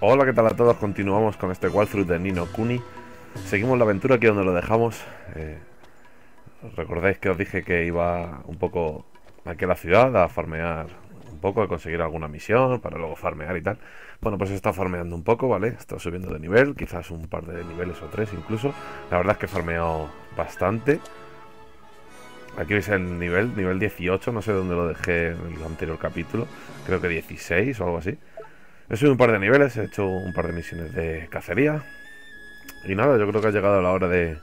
Hola, ¿qué tal a todos? Continuamos con este walkthrough de Nino Kuni. Seguimos la aventura aquí donde lo dejamos. Eh, Recordáis que os dije que iba un poco aquí a la ciudad a farmear un poco, a conseguir alguna misión para luego farmear y tal. Bueno, pues está farmeando un poco, ¿vale? Está subiendo de nivel, quizás un par de niveles o tres incluso. La verdad es que he farmeado bastante. Aquí veis el nivel, nivel 18, no sé dónde lo dejé en el anterior capítulo. Creo que 16 o algo así. He subido un par de niveles, he hecho un par de misiones de cacería. Y nada, yo creo que ha llegado la hora de...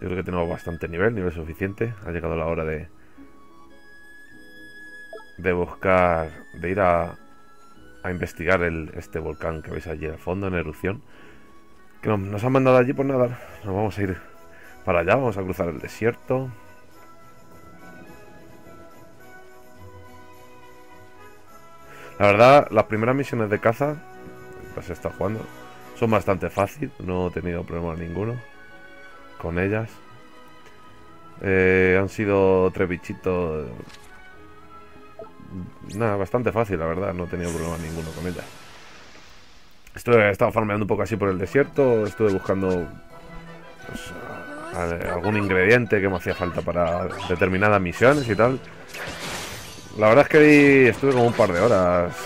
Yo creo que tenemos bastante nivel, nivel suficiente. Ha llegado la hora de... De buscar... De ir a... A investigar el, este volcán que veis allí al fondo en erupción. Que nos, nos han mandado allí por nada. Nos vamos a ir para allá, vamos a cruzar el desierto. La verdad, las primeras misiones de caza, las he estado jugando, son bastante fáciles, no he tenido problema ninguno con ellas. Eh, han sido tres bichitos. Nada, bastante fácil, la verdad, no he tenido problema ninguno con ellas. Estoy, he estado farmeando un poco así por el desierto, estuve buscando pues, algún ingrediente que me hacía falta para determinadas misiones y tal. La verdad es que estuve como un par de horas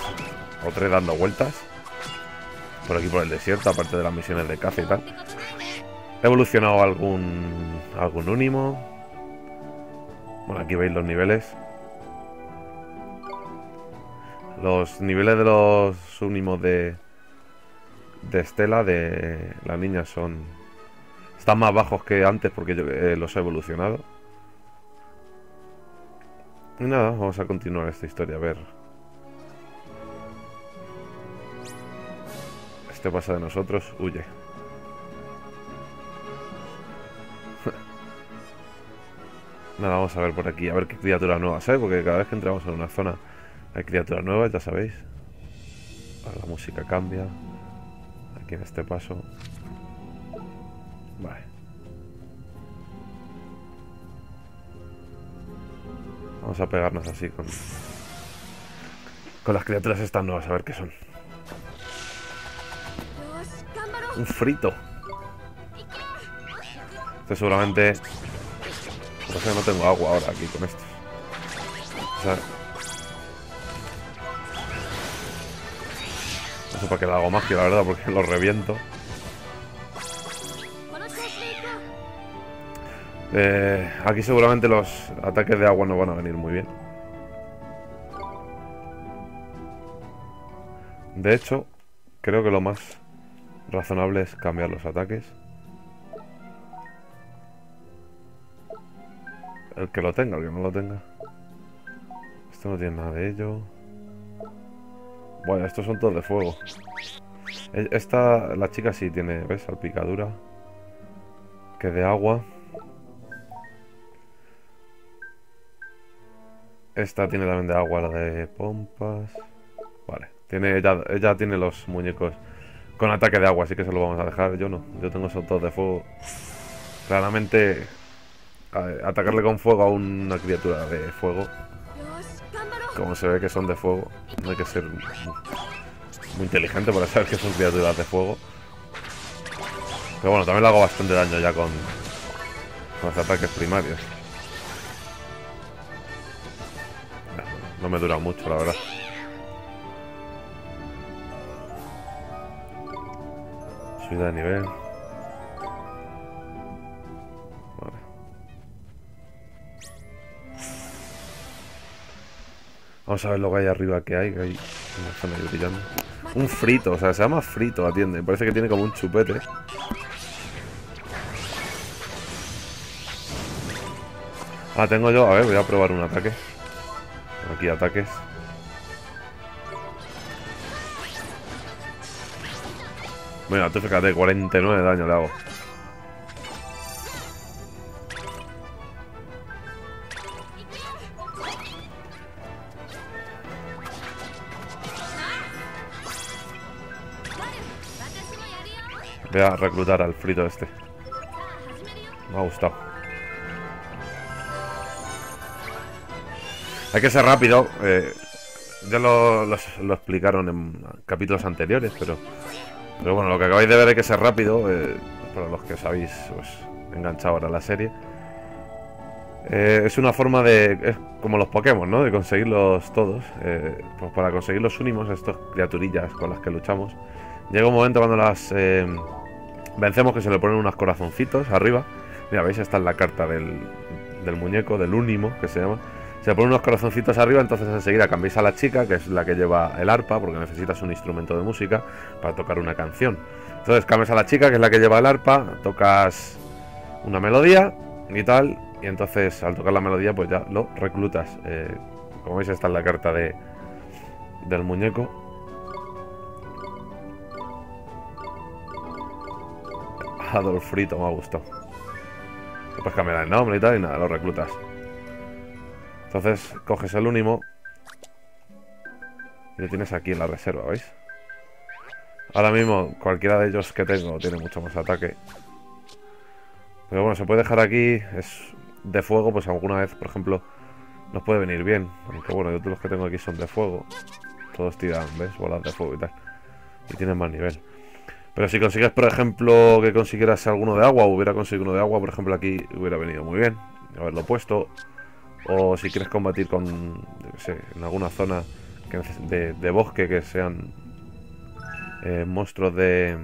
o tres dando vueltas por aquí por el desierto, aparte de las misiones de caza y tal. He evolucionado algún algún únimo. Bueno, aquí veis los niveles. Los niveles de los únimos de de Estela de la niña son están más bajos que antes porque yo eh, los he evolucionado. Y nada, vamos a continuar esta historia, a ver. Este pasa de nosotros, huye. nada, vamos a ver por aquí, a ver qué criaturas nuevas hay, porque cada vez que entramos en una zona hay criaturas nuevas, ya sabéis. La música cambia. Aquí en este paso. Vale. Vamos a pegarnos así con, con las criaturas estas nuevas, a ver qué son. Un frito. Este seguramente... No sé, no tengo agua ahora aquí con estos. O sea... No sé para qué le hago magia, la verdad, porque los reviento. Eh, aquí seguramente los ataques de agua no van a venir muy bien. De hecho, creo que lo más razonable es cambiar los ataques. El que lo tenga, el que no lo tenga. Esto no tiene nada de ello. Bueno, estos son todos de fuego. E, esta, la chica sí tiene, ¿ves? Salpicadura. Que de agua. Esta tiene también de agua, la de pompas. Vale. Tiene, ella, ella tiene los muñecos con ataque de agua, así que se lo vamos a dejar. Yo no. Yo tengo esos dos de fuego. Claramente, atacarle con fuego a una criatura de fuego. Como se ve que son de fuego, no hay que ser muy inteligente para saber que son criaturas de fuego. Pero bueno, también le hago bastante daño ya con, con los ataques primarios. No me dura mucho, la verdad. Subida de nivel. Vale. Vamos a ver lo que hay arriba que hay, que hay. Un frito, o sea, se llama frito, atiende. Parece que tiene como un chupete. Ah, tengo yo, a ver, voy a probar un ataque. Aquí ataques. Bueno, tú fíjate, 49 de daño le hago. Voy a reclutar al frito este. Me ha gustado. Hay que ser rápido. Eh, ya lo, explicaron en capítulos anteriores, pero, pero bueno, lo que acabáis de ver hay que ser rápido, eh, para los que os habéis pues, enganchado ahora la serie. Eh, es una forma de. Es como los Pokémon, ¿no? De conseguirlos todos. Eh, pues para conseguirlos unimos, estas criaturillas con las que luchamos. Llega un momento cuando las eh, vencemos que se le ponen unos corazoncitos arriba. Mira, veis, esta es la carta del, del muñeco, del únimo, que se llama. Se le ponen unos corazoncitos arriba, entonces enseguida cambiáis a la chica, que es la que lleva el arpa, porque necesitas un instrumento de música para tocar una canción. Entonces cambias a la chica, que es la que lleva el arpa, tocas una melodía y tal, y entonces al tocar la melodía pues ya lo reclutas. Eh, como veis esta es la carta de del muñeco. Adolfrito me ha gustado. Puedes cambiar el nombre y tal y nada, lo reclutas. Entonces coges el únimo y lo tienes aquí en la reserva, ¿veis? Ahora mismo cualquiera de ellos que tengo tiene mucho más ataque. Pero bueno, se puede dejar aquí, es de fuego, pues alguna vez, por ejemplo, nos puede venir bien. Aunque bueno, yo todos los que tengo aquí son de fuego. Todos tiran, ¿ves? Bolas de fuego y tal. Y tienen más nivel. Pero si consigues, por ejemplo, que consiguieras alguno de agua, hubiera conseguido uno de agua, por ejemplo, aquí hubiera venido muy bien. Haberlo puesto. O si quieres combatir con, yo sé, en alguna zona de, de bosque que sean eh, monstruos de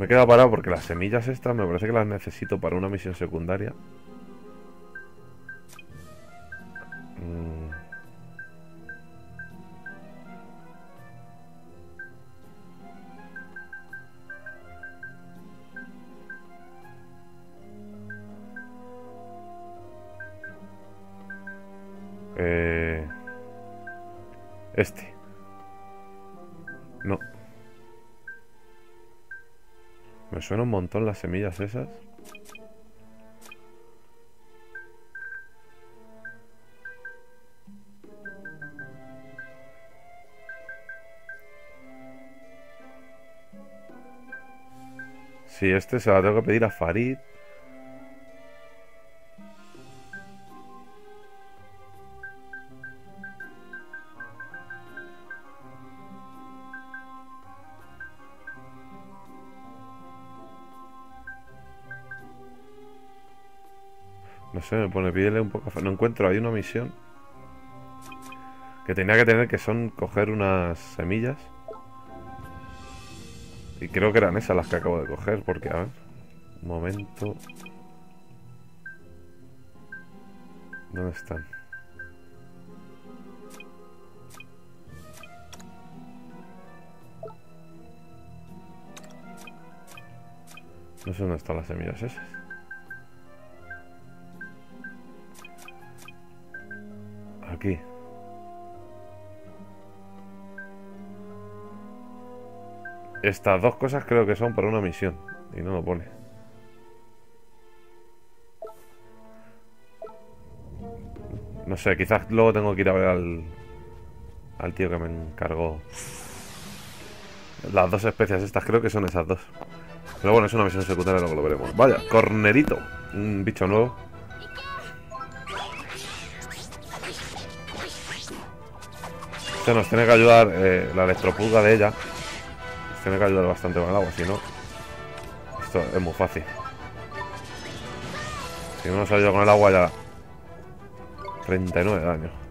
Me he quedado parado porque las semillas estas me parece que las necesito para una misión secundaria. Mm. Este. No. Me suena un montón las semillas esas. Sí, este se la tengo que pedir a Farid. Sé, me pone pídele un poco... No encuentro, hay una misión que tenía que tener que son coger unas semillas. Y creo que eran esas las que acabo de coger, porque a ver, un momento. ¿Dónde están? No sé dónde están las semillas esas. Estas dos cosas creo que son para una misión. Y no lo pone. No sé, quizás luego tengo que ir a ver al, al tío que me encargó. Las dos especies estas, creo que son esas dos. Pero bueno, es una misión secundaria, luego lo veremos. Vaya, cornerito. Un bicho nuevo. Nos tiene que ayudar eh, la electropulga de ella. Nos tiene que ayudar bastante con el agua, si no... Esto es muy fácil. Si no nos ayuda con el agua ya... 39 de daño.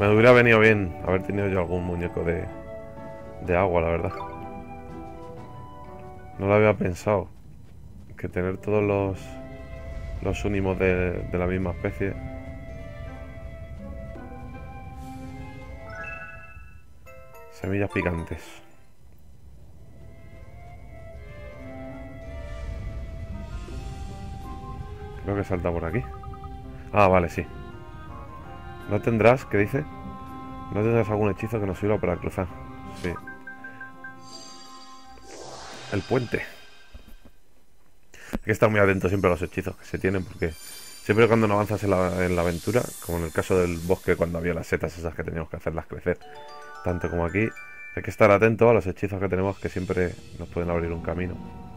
Me hubiera venido bien haber tenido yo algún muñeco de, de agua, la verdad. No lo había pensado. Que tener todos los, los únimos de, de la misma especie. Semillas picantes. Creo que salta por aquí. Ah, vale, sí. ¿No tendrás, qué dice? ¿No tendrás algún hechizo que nos sirva para cruzar? Sí. El puente. Hay que estar muy atento siempre a los hechizos que se tienen porque Siempre cuando no avanzas en la, en la aventura, como en el caso del bosque cuando había las setas esas que teníamos que hacerlas crecer, tanto como aquí, hay que estar atento a los hechizos que tenemos que siempre nos pueden abrir un camino.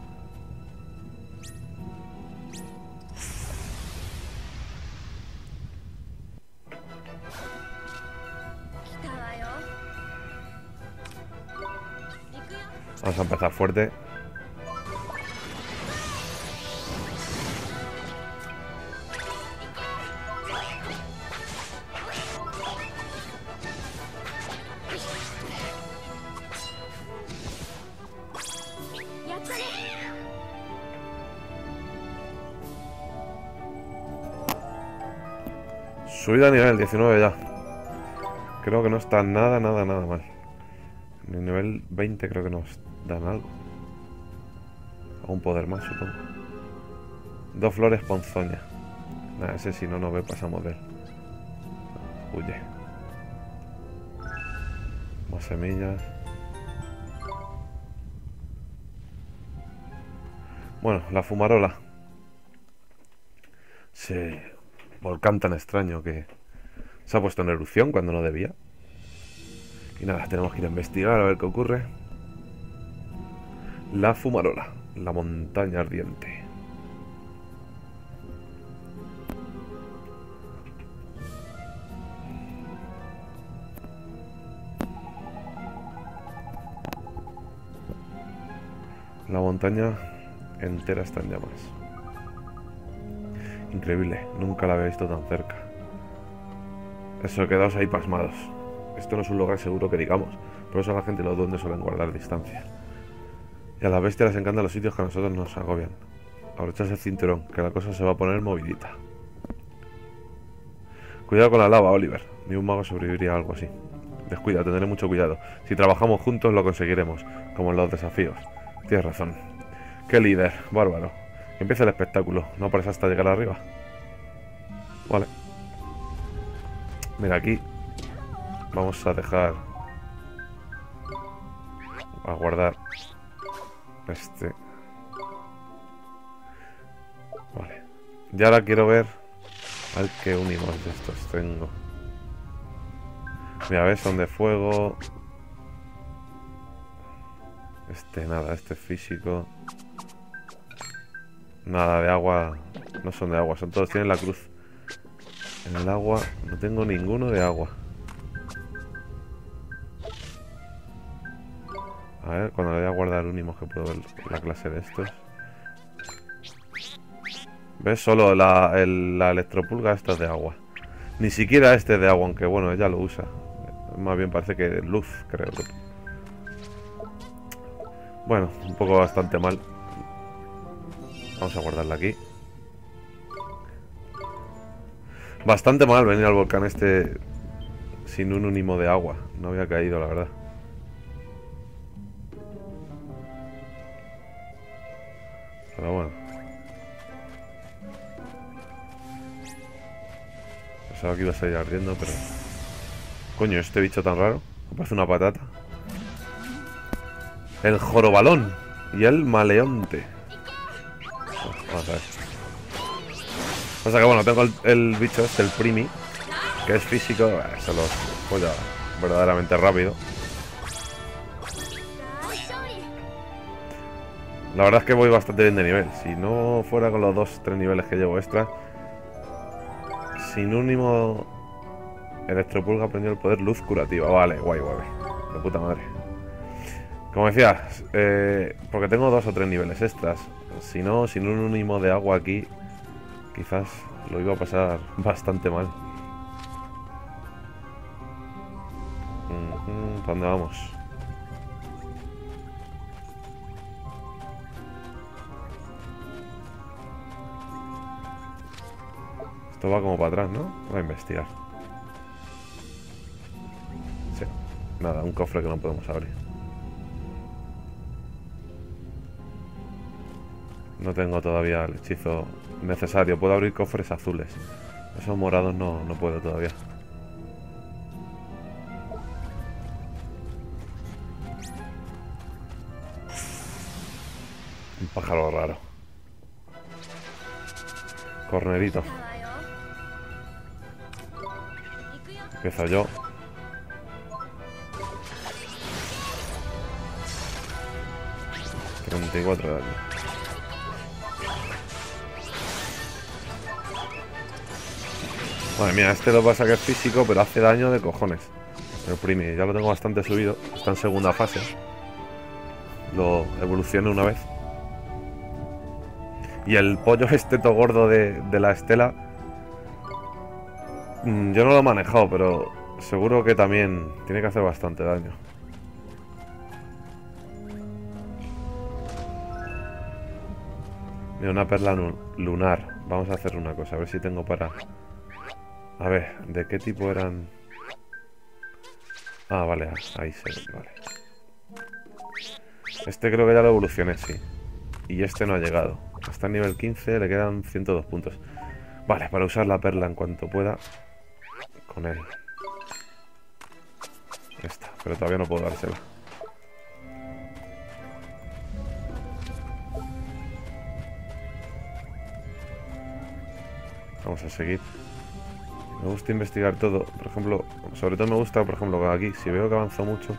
Vamos a empezar fuerte. Subida a nivel 19 ya. Creo que no está nada, nada, nada mal. En el nivel 20 creo que nos dan algo. Un poder más, supongo. Dos flores ponzoña. Nada, ese si no nos ve pasamos de él. Huye. Más semillas. Bueno, la fumarola. Sí volcán tan extraño que se ha puesto en erupción cuando no debía. Y nada, tenemos que ir a investigar a ver qué ocurre. La Fumarola, la montaña ardiente. La montaña entera está en llamas. Increíble, nunca la había visto tan cerca. Eso, quedaos ahí pasmados. Esto no es un lugar seguro que digamos, por eso la gente y los suelen guardar distancia. Y a las bestias les encantan los sitios que a nosotros nos agobian. Abrocharse el cinturón, que la cosa se va a poner movidita. Cuidado con la lava, Oliver. Ni un mago sobreviviría a algo así. Descuida, tendré mucho cuidado. Si trabajamos juntos lo conseguiremos, como en los desafíos. Tienes razón. Qué líder, bárbaro. Empieza el espectáculo, no aparece hasta llegar arriba. Vale. Mira, aquí vamos a dejar a guardar este. Vale. Y ahora quiero ver a ver qué unimos de estos tengo. Mira, ves, son de fuego. Este nada, este físico. Nada de agua. No son de agua, son todos. Tienen la cruz. En el agua no tengo ninguno de agua. A ver, cuando le voy a guardar único que puedo ver la clase de estos. ¿Ves? Solo la, la electropulga esta es de agua. Ni siquiera este es de agua, aunque bueno, ella lo usa. Más bien parece que luz, creo. Bueno, un poco bastante mal. Vamos a guardarla aquí. Bastante mal venir al volcán este sin un unimo de agua. No había caído, la verdad. Pero bueno. Pensaba que iba a salir ardiendo, pero... Coño, este bicho tan raro. Me parece una patata. El jorobalón y el maleonte. Vamos a ver. Pasa que bueno, tengo el, bicho este, el primi, que es físico, se los folla verdaderamente rápido. La verdad es que voy bastante bien de nivel. Si no fuera con los dos, tres niveles que llevo extra, sin único Electropulga aprendió el poder luz curativa. Vale, guay, guay. De puta madre. Como decía, eh, porque tengo dos o tres niveles extras. Si no, sin un unimo de agua aquí, quizás lo iba a pasar bastante mal. ¿Para dónde vamos? Esto va como para atrás, ¿no? Voy a investigar. Sí. Nada, un cofre que no podemos abrir. No tengo todavía el hechizo necesario. Puedo abrir cofres azules. Esos morados no, no puedo todavía. Un pájaro raro. Cornerito. Empiezo yo. ...34 de daño. Madre mía, este lo pasa que es físico, pero hace daño de cojones. El primi, ya lo tengo bastante subido. Está en segunda fase. Lo evolucioné una vez. Y el pollo este gordo de la estela. Mm, Yo no lo he manejado, pero seguro que también tiene que hacer bastante daño. Mira, una perla lunar. Vamos a hacer una cosa, a ver si tengo para... A ver, ¿de qué tipo eran? Ah, vale, ahí se ve, vale. Este creo que ya lo evolucioné, sí. Y este no ha llegado. Hasta el nivel 15 le quedan 102 puntos. Vale, para usar la perla en cuanto pueda. Con. Esta, pero todavía no puedo dársela. Vamos a seguir. Me gusta investigar todo. Por ejemplo, sobre todo me gusta, por ejemplo, aquí, si veo que avanzo mucho,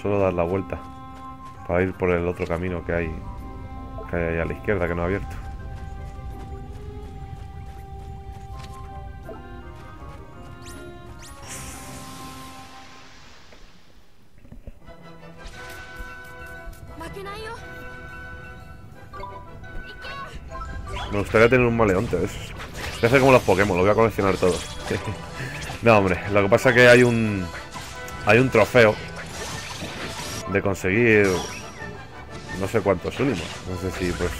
solo dar la vuelta. Para ir por el otro camino que hay, que hay a la izquierda, que no he abierto. Me gustaría tener un maleonte de esos. Voy como los Pokémon, lo voy a coleccionar todos. no, hombre, lo que pasa es que hay un. Hay un trofeo de conseguir. No sé cuántos últimos. No sé si, pues.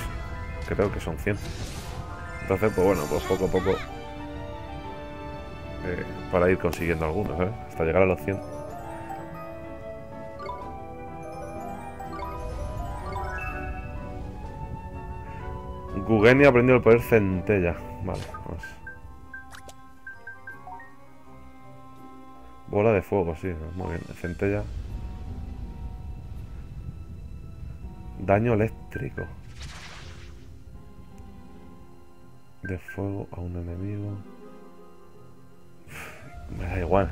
Creo que son 100. Entonces, pues bueno, pues poco a poco. eh, para ir consiguiendo algunos, ¿sabes? Hasta llegar a los 100. Gugeni aprendió el poder centella. Vale, vamos. Bola de fuego, sí, muy bien. Centella. Daño eléctrico. De fuego a un enemigo. Me da igual.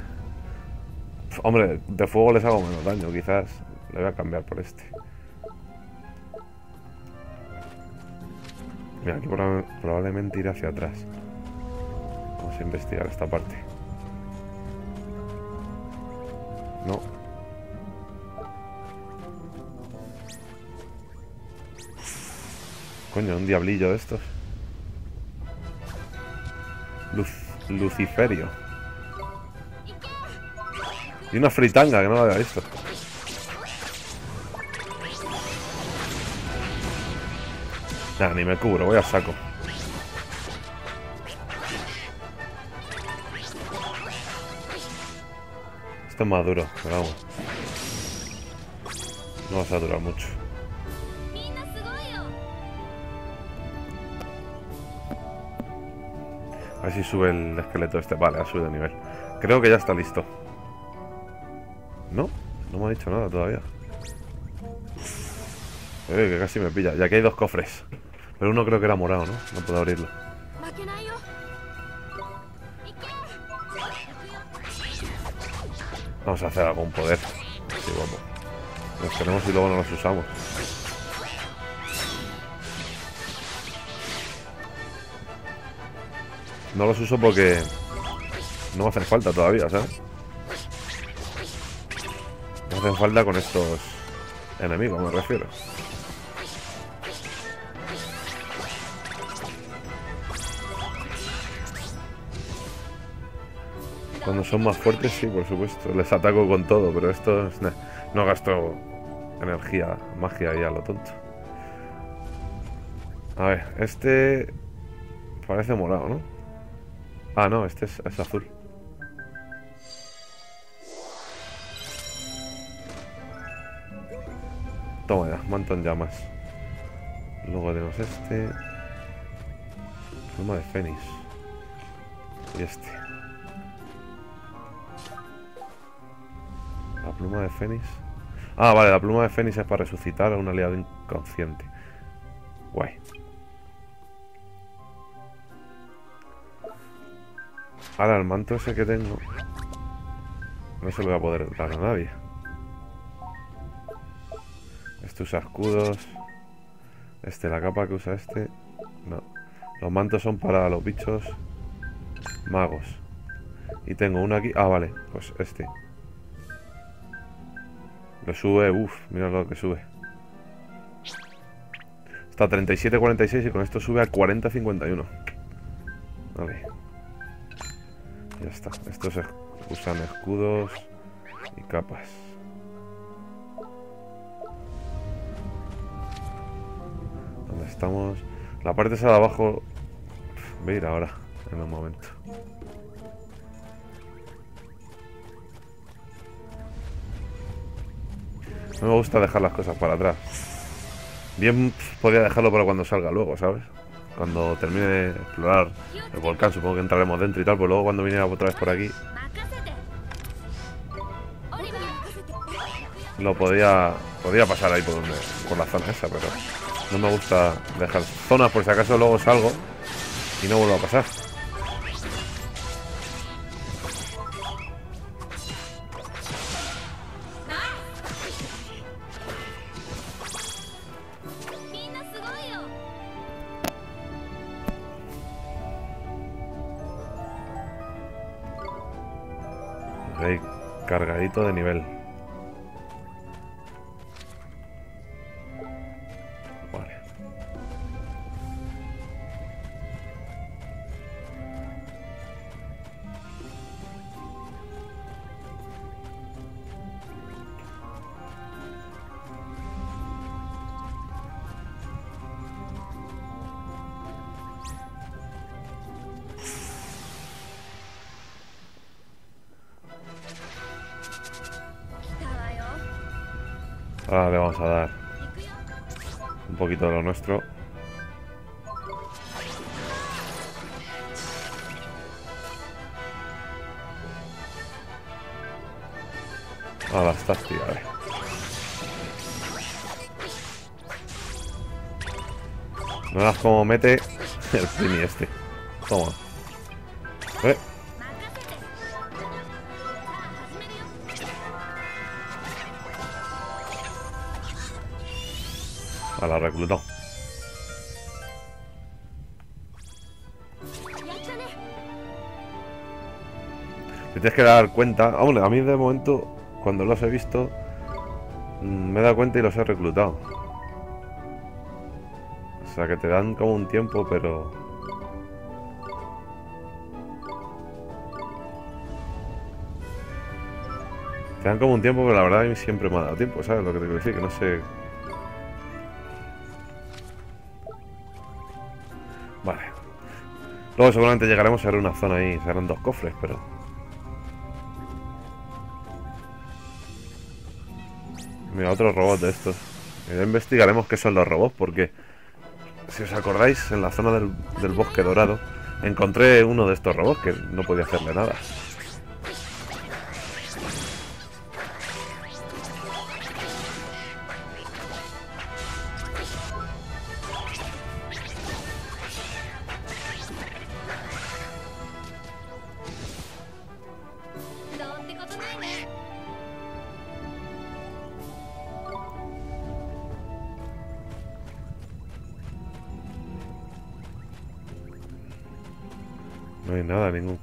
Hombre, de fuego les hago menos daño, quizás le voy a cambiar por este. Mira, aquí proba- probablemente iré hacia atrás. Vamos a investigar esta parte. No. Coño, un diablillo de estos. Luciferio. Y una fritanga que no la había visto. Ni me cubro, voy a saco. Esto es más duro, pero vamos. No vas a durar mucho. A ver si sube el esqueleto este. Vale, ha subido de nivel. Creo que ya está listo. ¿No? No me ha dicho nada todavía. Eh, que casi me pilla. Y aquí hay dos cofres. Pero uno creo que era morado, ¿no? No puedo abrirlo. Vamos a hacer algún poder. Los tenemos y luego no los usamos. No los uso porque no me hacen falta todavía, ¿sabes? No hacen falta con estos enemigos, me refiero. Cuando son más fuertes, sí, por supuesto. Les ataco con todo, pero esto no gasto energía, magia ahí a lo tonto. A ver, este parece morado, ¿no? Ah, no, este es, es azul. Toma ya, manto en llamas. Luego tenemos este. Pluma de fénix. Y este. Pluma de fénix. Ah, vale, la pluma de fénix es para resucitar a un aliado inconsciente. Guay. Ahora el manto ese que tengo. No se lo voy a poder dar a nadie. Este usa escudos. Este, la capa que usa este. No. Los mantos son para los bichos magos. Y tengo uno aquí. Ah, vale. Pues este. Lo sube. Uf, mira lo que sube. Está a 37.46 y con esto sube a 40.51. Vale. Ya está. Estos usan escudos y capas. ¿Dónde estamos? La parte esa de abajo... Voy a ir ahora, en un momento. No me gusta dejar las cosas para atrás. Bien pff, podría dejarlo para cuando salga luego, ¿sabes? Cuando termine de explorar el volcán, supongo que entraremos dentro y tal, pero luego cuando viniera otra vez por aquí... Lo podía, podía pasar ahí por, donde, por la zona esa, pero no me gusta dejar zonas por si acaso luego salgo y no vuelvo a pasar. Cargadito de nivel. Un poquito de lo nuestro. Ahora estás a ver. No veas cómo mete el Primi este. Toma. Eh, a la reclutó. Te tienes que dar cuenta. Hombre, a mí de momento, cuando los he visto, mm, me he dado cuenta y los he reclutado. O sea que te dan como un tiempo, pero... Te dan como un tiempo, pero la verdad a mí siempre me ha dado tiempo, ¿sabes? Lo que te quiero decir, que no sé Luego seguramente llegaremos a ver una zona ahí, serán dos cofres, pero. Mira, otro robot de estos. Ya investigaremos qué son los robots, porque si os acordáis, en la zona del, del bosque dorado encontré uno de estos robots que no podía hacerle nada.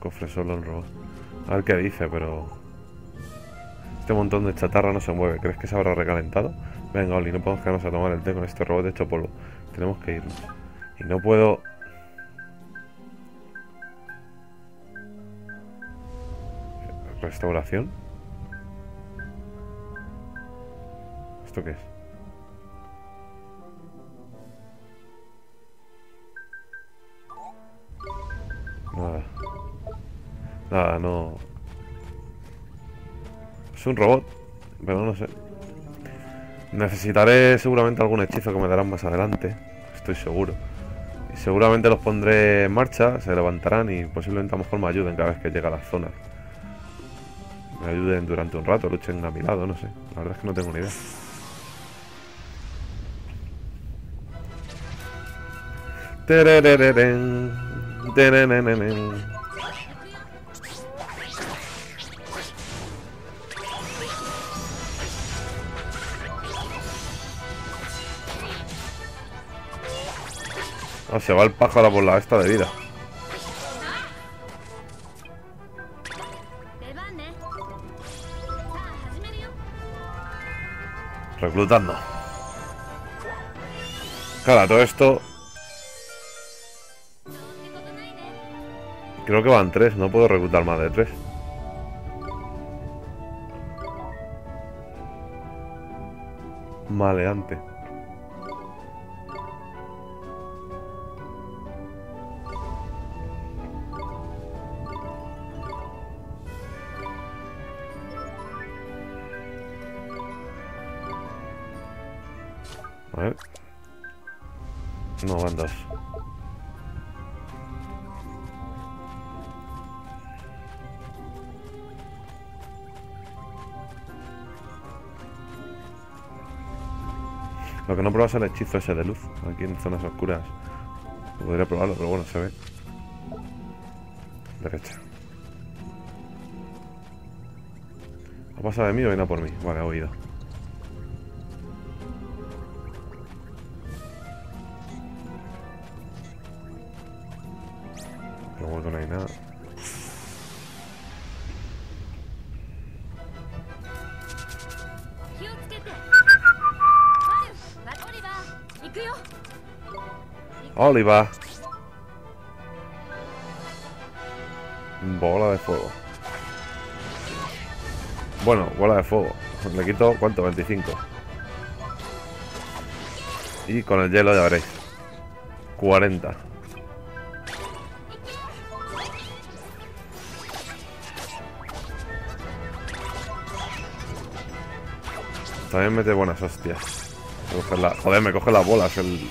Nada, ningún cofre, solo el robot. A ver qué dice, pero... Este montón de chatarra no se mueve. ¿Crees que se habrá recalentado? Venga, Oli, no podemos quedarnos a tomar el té con este robot hecho polvo. Tenemos que irnos. Y no puedo... ¿Restauración? ¿Esto qué es? Nada. Nada, no. Es un robot, pero no sé. Necesitaré seguramente algún hechizo que me darán más adelante. Estoy seguro. Y seguramente los pondré en marcha, se levantarán y posiblemente a lo mejor me ayuden cada vez que llegue a las zonas. Me ayuden durante un rato, luchen a mi lado, no sé. La verdad es que no tengo ni idea. Ah, se va el pájaro por la esta de vida. Reclutando. Claro, todo esto... Creo que van tres, no puedo reclutar más de tres. Maleante. Ver. No, van dos. Lo que no pruebas es el hechizo ese de luz, aquí en zonas oscuras. Podría probarlo, pero bueno, se ve. Derecha. ¿Ha pasado de mí o viene por mí? Vale, ha oído. Oliva. Bola de fuego. Bueno, bola de fuego. Le quito, ¿cuánto? 25. Y con el hielo ya veréis. 40. También mete buenas hostias. Joder, me coge las bolas el,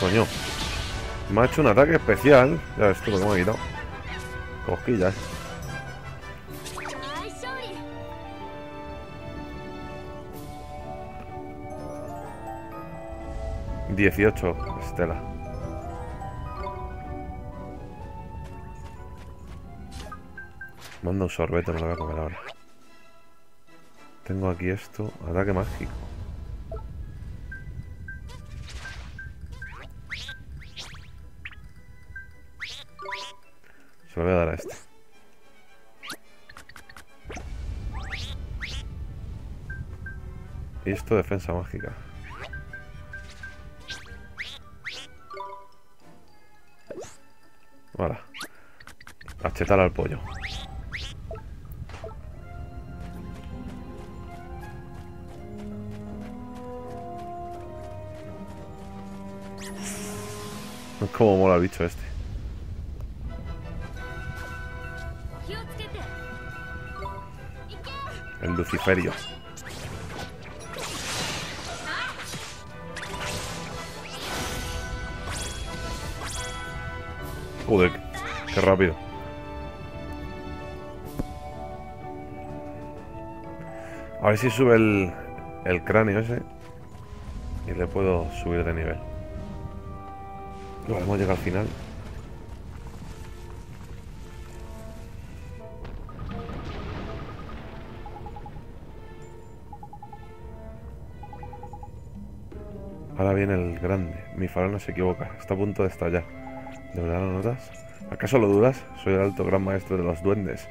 Coño. Me ha hecho un ataque especial. Ya ves tú lo que me ha quitado. Cosquillas. Eh. Dieciocho, Estela. Manda un sorbete, me lo voy a comer ahora. Tengo aquí esto. Ataque mágico. Lo voy a dar a este. Y esto defensa mágica. Ahora. A chetar al pollo. Cómo mola el bicho este. Luciferio. Joder, qué rápido. A ver si sube el, el cráneo ese. Y le puedo subir de nivel. Luego hemos llegado al final. bien el grande. Mi farol no se equivoca. Está a punto de estallar. ¿De verdad lo notas? ¿Acaso lo dudas? Soy el alto gran maestro de los duendes.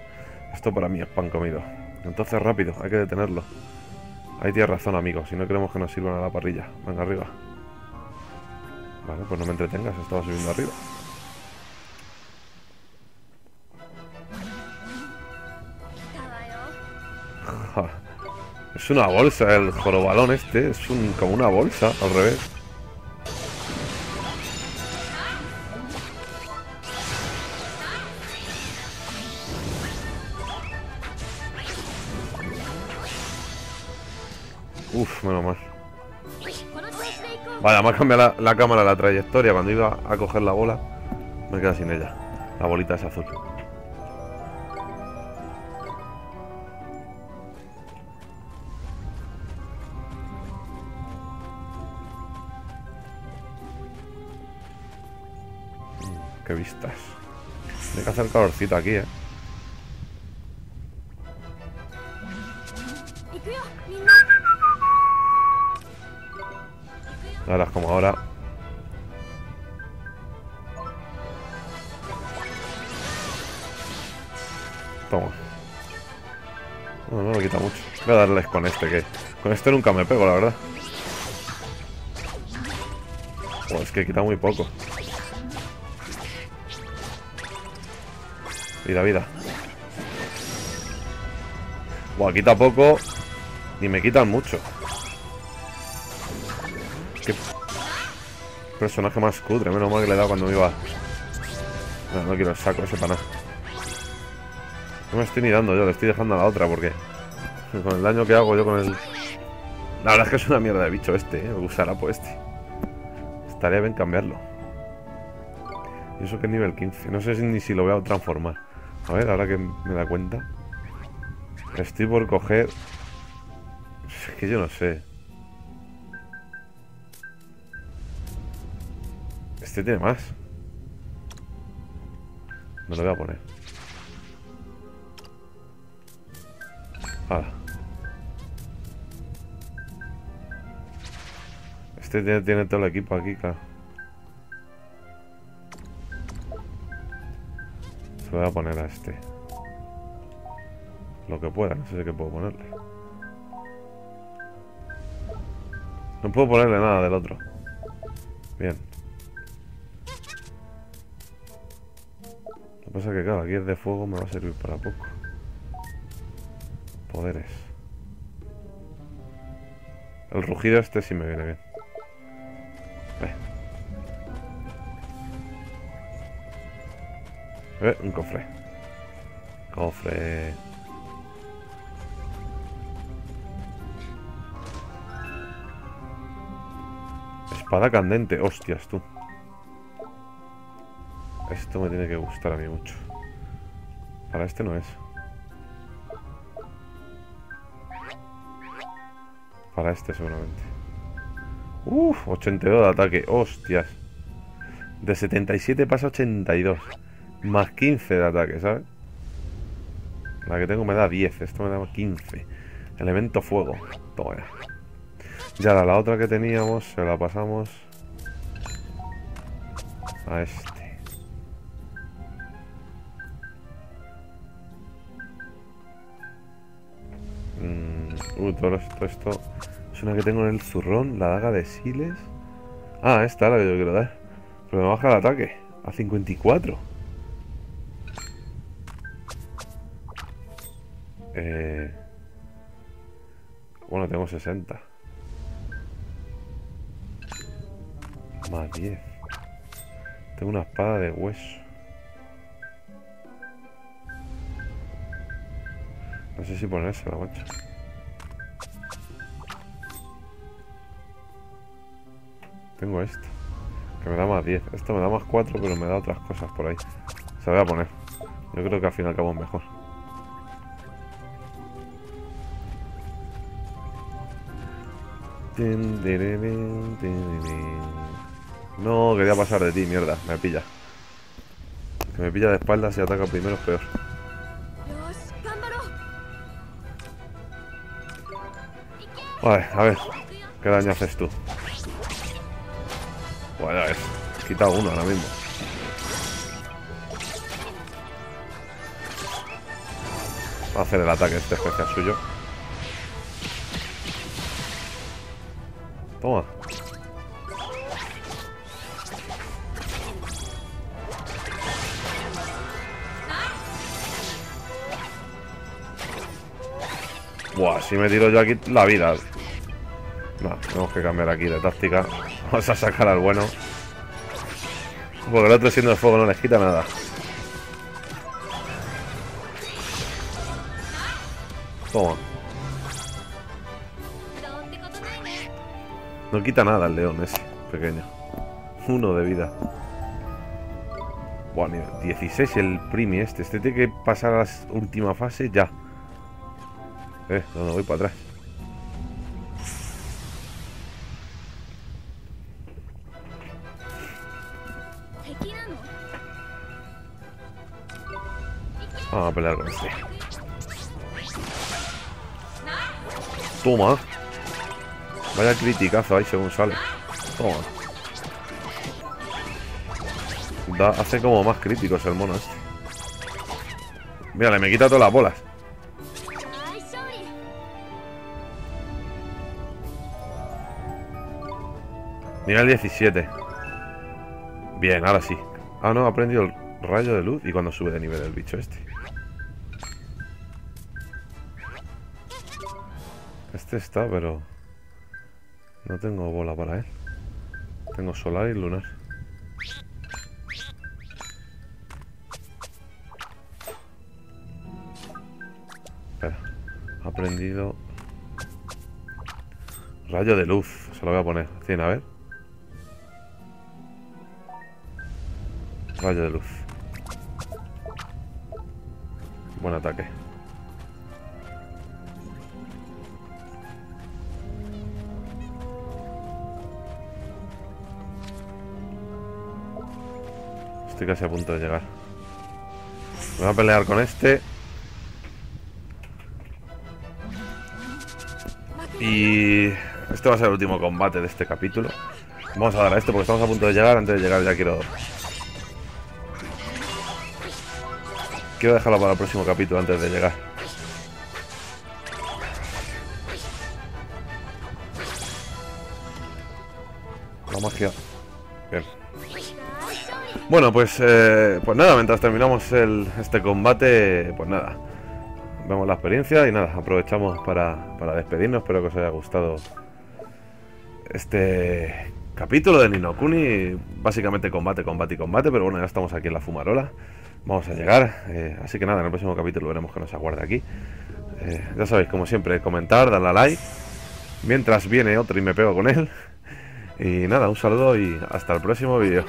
Esto para mí es pan comido. Entonces rápido, hay que detenerlo. Ahí tienes razón, amigo. Si no queremos que nos sirvan a la parrilla. Venga, arriba. Vale, pues no me entretengas. Estaba subiendo arriba. es una bolsa el jorobalón este. Es un, como una bolsa, al revés. además cambia la, cámara la trayectoria. Cuando iba a coger la bola, me queda sin ella. La bolita es azul. Mm, qué vistas. Tiene que hacer calorcito aquí, eh. Ahora es como ahora. Toma. No, no me quita mucho. Voy a darles con este, que con este nunca me pego, la verdad. Oh, es que quita muy poco. Vida, vida. Buah, quita poco. Y me quitan mucho. Personaje más cutre. Menos mal que le he dado cuando me iba. No, quiero el saco ese para. No me estoy ni dando yo, le estoy dejando a la otra porque con el daño que hago yo con el... La verdad es que es una mierda de bicho este, ¿eh? usará pues este. Estaría bien cambiarlo. Y eso que es nivel 15. No sé ni si lo voy a transformar. A ver, ahora que me da cuenta. Estoy por coger... Es que yo no sé. Este tiene más. Me lo voy a poner. Este tiene, tiene, todo el equipo aquí, claro. Se lo voy a poner a este. Lo que pueda, no sé qué puedo ponerle. No puedo ponerle nada del otro. Bien. Pasa que, claro, aquí es de fuego, me va a servir para poco. Poderes. El rugido este sí me viene bien. Eh, un cofre. Cofre. Espada candente. Hostias, tú. Esto me tiene que gustar a mí mucho. Para este no es. Para este seguramente. Uf, 82 de ataque. Hostias. De 77 pasa a 82. Más 15 de ataque, ¿sabes? La que tengo me da 10. Esto me da 15. Elemento fuego. Toma ya. la, la otra que teníamos se la pasamos a este. Uh, todo esto es una que tengo en el zurrón, la daga de Siles. Ah, esta es la que yo quiero dar. Pero me baja el ataque. A 54. Eh... Bueno, tengo 60. Más 10. Tengo una espada de hueso. No sé si ponerse la macho. Tengo esto. Que me da más 10. Esto me da más 4, pero me da otras cosas por ahí. Se voy a poner. Yo creo que al fin y mejor. No, quería pasar de ti, mierda. Me pilla. Que me pilla de espaldas y ataca primero es peor. Vale, a ver. ¿Qué daño haces tú? Quitado uno ahora mismo. Va a hacer el ataque este especial suyo. Toma. Buah, si me tiro yo aquí la vida. No, tenemos que cambiar aquí de táctica. Vamos a sacar al bueno. Porque el otro siendo de fuego no les quita nada. Toma. No quita nada el león ese, pequeño. Uno de vida. Bueno, 16 el primi este. Este tiene que pasar a la última fase ya. Eh, no, voy para atrás. Ah, Vamos a pelear con este. Toma. Vaya criticazo ahí según sale. Toma. Da, hace como más críticos el mono este. Mírale, me quita todas las bolas. Nivel 17. Bien, ahora sí. Ah, no, ha aprendido el rayo de luz y cuando sube de nivel el bicho este. Este está, pero... No tengo bola para él. Tengo solar y lunar. Espera. Aprendido... Rayo de luz. Se lo voy a poner. Cien, a ver. Rayo de luz. Buen ataque. Estoy casi a punto de llegar. Me voy a pelear con este. Y este va a ser el último combate de este capítulo. Vamos a dar a esto porque estamos a punto de llegar. Antes de llegar ya quiero... Quiero dejarlo para el próximo capítulo antes de llegar. La magia. Bueno, pues, eh, pues nada, mientras terminamos el, este combate, pues nada, vemos la experiencia y nada, aprovechamos para, para despedirnos. Espero que os haya gustado este capítulo de Ninokuni. Básicamente combate, combate y combate, pero bueno, ya estamos aquí en la fumarola. Vamos a llegar, eh, así que nada, en el próximo capítulo veremos que nos aguarda aquí. Eh, ya sabéis, como siempre, comentar, darle a like. Mientras viene otro y me pego con él. Y nada, un saludo y hasta el próximo vídeo.